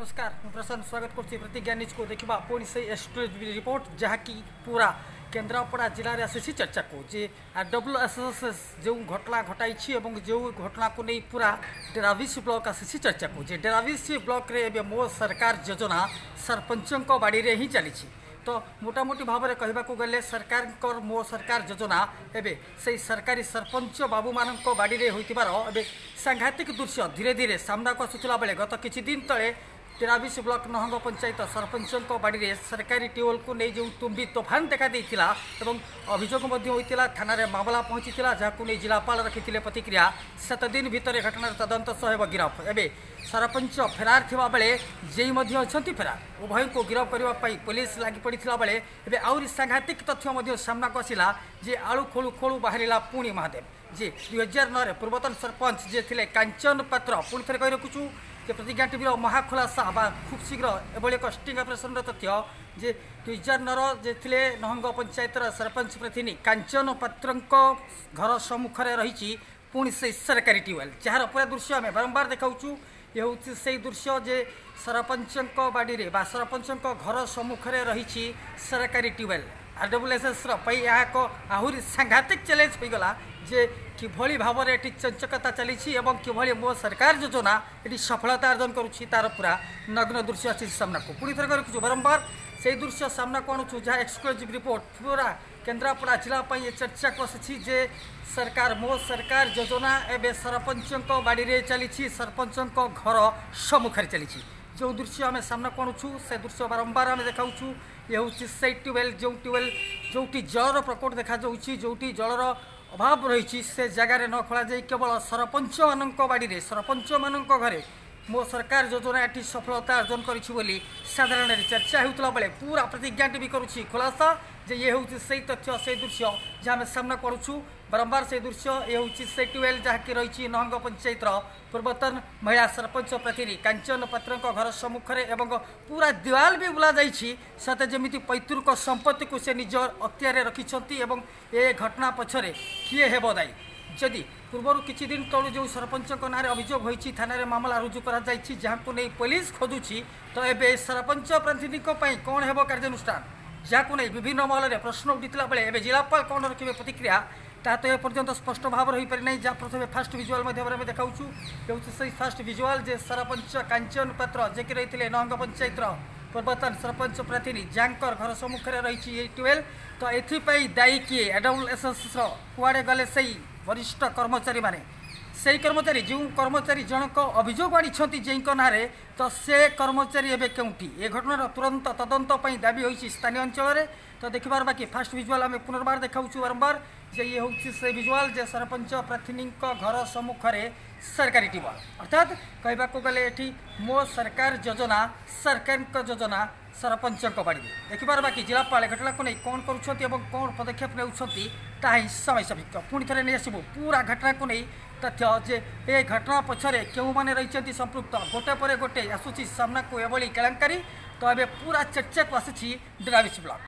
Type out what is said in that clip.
नमस्कार प्रसन्न स्वागत करतीज्ञा न्यूज को देखा पुणी से एक्सक्लूज रिपोर्ट जहाँकि पूरा केन्द्रापड़ा जिले में आसूसी चर्चा को J W S S S जो घटना घटाई और जो घटना को नहीं पूरा डेराविश ब्लक आसी चर्चा को डेराविश ब्लक मो सरकार योजना सरपंच बाड़ी चली तो मोटामोटी भाव में कह सरकार मो सरकार योजना एवं से सरकारी सरपंच बाबू मान बाड़ी सांघातिक दृश्य धीरे धीरे सामना को आसूला बेले गत किद तेज तेराबिश ब्लक নহঙ্গ পঞ্চায়েত সরপঞ্চক বাড়ি সরকারি টিউবওয়েলকু নেই যে তুম্বি তোফান দেখা দিয়েছিল এবং অভিযোগ হয়েছিল থানার মামলা পৌঁছি যা জেলাপাল রাখি প্রতিক্রিয়া সাতদিন ভিতরে ঘটনার তদন্ত সহ হব গিরফ এবে ସରପଞ୍ଚ ଫେରାର ଥିବାବେଳେ ଜେଇ ମଧ୍ୟ ଅଛନ୍ତି ଫେରାର ଉଭୟଙ୍କୁ ଗିରଫ କରିବା ପାଇଁ ପୋଲିସ ଲାଗି ପଡ଼ିଥିଲା ବେଳେ ଏବେ ଆହୁରି ସାଂଘାତିକ ତଥ୍ୟ ମଧ୍ୟ ସାମ୍ନାକୁ ଆସିଲା ଯେ ଆଳୁ ଖୋଳୁ ଖୋଳୁ ବାହାରିଲା ପୁଣି ମହାଦେବ ଯେ ଦୁଇହଜାର ନଅରେ ପୂର୍ବତନ ସରପଞ୍ଚ ଯିଏ ଥିଲେ କାଞ୍ଚନ ପାତ୍ର ପୁଣି ଥରେ କହି ରଖୁଛୁ যে প্রতিজ্ঞা টিভির মহাখোলাসা বা খুব শীঘ্র এভাবে এক স্টিং অপরেসনর তথ্য যে দুইজারনর যে লে নহঙ্গ পঞ্চায়েতর সরপঞ্চ প্রতিনিধি কাঞ্চন পাত্রঙ্ক ঘর সম্মুখে রয়েছে পুঁ সেই সরকারি টিউবওয়েল যার পুরা দৃশ্য আমি বারম্বার দেখাউছু ଏ ହେଉଛି ସେଇ ଦୃଶ୍ୟ ଯେ ସରପଞ୍ଚଙ୍କ ବାଡ଼ିରେ ବା ସରପଞ୍ଚଙ୍କ ଘର ସମ୍ମୁଖରେ ରହିଛି ସରକାରୀ ଟ୍ୟୁବୱେଲ୍ আরডব্লুএসএসর ପାଇଁ ଏହା ଏକ ଆହୁରି ସାଂଘାତିକ ଚ୍ୟାଲେଞ୍ଜ ହୋଇଗଲା ଯେ কিভাবে ভাবে এটি চঞ্চকতা চালিছি এবং কিভাবে মো সরকার যোজনা এটি সফলতা অর্জন করুছি তার পুরা নগ্ন দৃশ্য আসছে সামনাকু পুঁ থরে রখুছু বারম্বার সেই দৃশ্য সামনাকু আনুছু যা এক্সক্লুজিভ রিপোর্ট পুরা কেন্দ্রাপড়া জেলা পাই এ চর্চা কষিছি যে সরকার মো সরকার যোজনা এবে সরপঞ্চঙ্ বাড়ি চালিছি সরপঞ্চঙ্ ঘর সম্মুখে চালিছি ଯେଉଁ ଦୃଶ୍ୟ ଆମେ ସାମ୍ନାକୁ ଆଣୁଛୁ ସେ ଦୃଶ୍ୟ ବାରମ୍ବାର ଆମେ ଦେଖାଉଛୁ ଇଏ ହେଉଛି ସେଇ ଟ୍ୟୁବୱେଲ୍ ଯେଉଁ ଟ୍ୟୁବୱେଲ୍ ଯେଉଁଠି ଜଳର ପ୍ରକଟ ଦେଖାଯାଉଛି ଯେଉଁଠି ଜଳର ଅଭାବ ରହିଛି ସେ ଜାଗାରେ ନ ଖୋଳାଯାଇ କେବଳ ସରପଞ୍ଚମାନଙ୍କ ବାଡ଼ିରେ ସରପଞ୍ଚମାନଙ୍କ ଘରେ ମୋ ସରକାର ଯୋଜନାଟି ସଫଳତା ଅର୍ଜନ କରିଛି ବୋଲି ସାଧାରଣରେ ଚର୍ଚ୍ଚା ହେଉଥିଲା ବେଳେ ପୁରା ପ୍ରତିଜ୍ଞାଟି ବି କରୁଛି ଖୁଲାସା ଯେ ଇଏ ହେଉଛି ସେଇ ତଥ୍ୟ ସେଇ ଦୃଶ୍ୟ ଯାହା ଆମେ ସାମ୍ନା କରୁଛୁ ବାରମ୍ବାର ସେଇ ଦୃଶ୍ୟ ଇଏ ହେଉଛି ସେ ଟ୍ୟୁୱେଲ୍ ଯାହାକି ରହିଛି ନହଙ୍ଗ ପଞ୍ଚାୟତର ପୂର୍ବତନ ମହିଳା ସରପଞ୍ଚ ପ୍ରତିନିଧି କାଞ୍ଚନ ପାତ୍ରଙ୍କ ଘର ସମ୍ମୁଖରେ ଏବଂ ପୁରା ଦିୱାଲ ବି ବୁଲାଯାଇଛି ସତେ ଯେମିତି ପୈତୃକ ସମ୍ପତ୍ତିକୁ ସେ ନିଜ ଅକ୍ତିଆରେ ରଖିଛନ୍ତି ଏବଂ ଏ ଘଟଣା ପଛରେ କିଏ ହେବ ଦାୟୀ ଯଦି ପୂର୍ବରୁ କିଛି ଦିନ ତଳୁ ଯେଉଁ ସରପଞ୍ଚଙ୍କ ନାଁରେ ଅଭିଯୋଗ ହୋଇଛି ଥାନାରେ ମାମଲା ରୁଜୁ କରାଯାଇଛି ଯାହାକୁ ନେଇ ପୋଲିସ ଖୋଜୁଛି ତ ଏବେ ସରପଞ୍ଚ ପ୍ରତିନିଧିଙ୍କ ପାଇଁ କ'ଣ ହେବ କାର୍ଯ୍ୟାନୁଷ୍ଠାନ ଯାହାକୁ ନେଇ ବିଭିନ୍ନ ମହଲରେ ପ୍ରଶ୍ନ ଉଠିଥିଲା ବେଳେ ଏବେ ଜିଲ୍ଲାପାଳ କ'ଣ ରଖିବେ ପ୍ରତିକ୍ରିୟା ତାହା ତ ଏପର୍ଯ୍ୟନ୍ତ ସ୍ପଷ୍ଟ ଭାବରେ ହୋଇପାରିନାହିଁ ଯାହା ପ୍ରଥମେ ଫାଷ୍ଟ ଭିଜୁଆଲ୍ ମାଧ୍ୟମରେ ଆମେ ଦେଖାଉଛୁ ହେଉଛି ସେଇ ଫାଷ୍ଟ ଭିଜୁଆଲ୍ ଯେ ସରପଞ୍ଚ କାଞ୍ଚନ ପାତ୍ର ଯିଏକି ରହିଥିଲେ ନଙ୍ଗ ପଞ୍ଚାୟତର ପୂର୍ବତନ ସରପଞ୍ଚ ପ୍ରତିନିଧି ଯାହାଙ୍କର ଘର ସମ୍ମୁଖରେ ରହିଛି ଏଇ ଟ୍ୟୁୱେଲ୍ ତ ଏଥିପାଇଁ ଦାୟୀ କିଏ ଆଡାଉଲ୍ ଏସ୍ଏସ୍ଏସ୍ର କୁଆଡ଼େ ଗଲେ ସେଇ ବରିଷ୍ଠ କର୍ମଚାରୀମାନେ সেই কর্মচারী যে কর্মচারী জনক অভিযোগ আনিছেন যেইক নাঁরে তো সে কর্মচারী এবে কেউটি এ ঘটনার তুরন্ত তদন্ত দাবি হয়েছে স্থানীয় অঞ্চলের তো দেখবার বাকি ফাষ্ট ভিজুয়াল আমি পুনর্বার দেখাচ্ছু বারম্বার ये हूँ से भिजुआल जे सरपंच प्रार्थी घर सम्मुखें सरकारी टीम अर्थात कहवाक गले मो सरकार योजना सरकार योजना सरपंच बाड़ी देखिपार बाकी जिलापाल घटना को नहीं कौन करुँच कौन पदक्षेप नेता ही समय समीक्ष पुणी थे नहीं आसबू पूरा घटना को नहीं तथ्य जे ए घटना पछरे क्यों मैंने रही संपृक्त गोटे पर गोटे आसूसी सामना को एभली केलांकारी तो ये पूरा चर्चा को आसी डेराबिस ब्लक